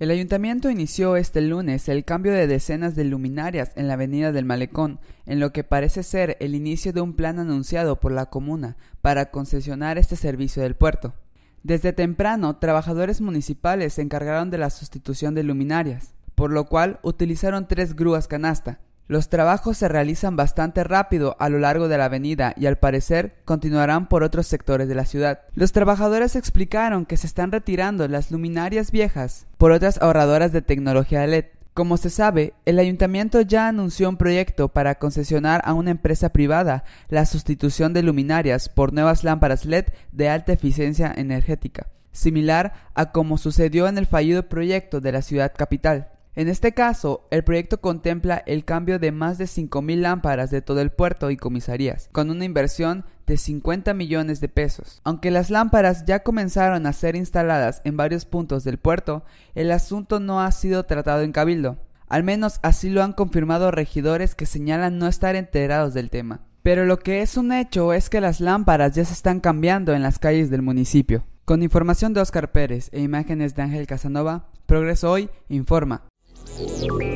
El ayuntamiento inició este lunes el cambio de decenas de luminarias en la avenida del Malecón, en lo que parece ser el inicio de un plan anunciado por la comuna para concesionar este servicio del puerto. Desde temprano, trabajadores municipales se encargaron de la sustitución de luminarias, por lo cual utilizaron tres grúas canasta, los trabajos se realizan bastante rápido a lo largo de la avenida y al parecer continuarán por otros sectores de la ciudad. Los trabajadores explicaron que se están retirando las luminarias viejas por otras ahorradoras de tecnología LED. Como se sabe, el ayuntamiento ya anunció un proyecto para concesionar a una empresa privada la sustitución de luminarias por nuevas lámparas LED de alta eficiencia energética, similar a como sucedió en el fallido proyecto de la ciudad capital. En este caso, el proyecto contempla el cambio de más de 5.000 lámparas de todo el puerto y comisarías, con una inversión de 50 millones de pesos. Aunque las lámparas ya comenzaron a ser instaladas en varios puntos del puerto, el asunto no ha sido tratado en Cabildo. Al menos así lo han confirmado regidores que señalan no estar enterados del tema. Pero lo que es un hecho es que las lámparas ya se están cambiando en las calles del municipio. Con información de Oscar Pérez e imágenes de Ángel Casanova, Progreso Hoy informa. Thank you.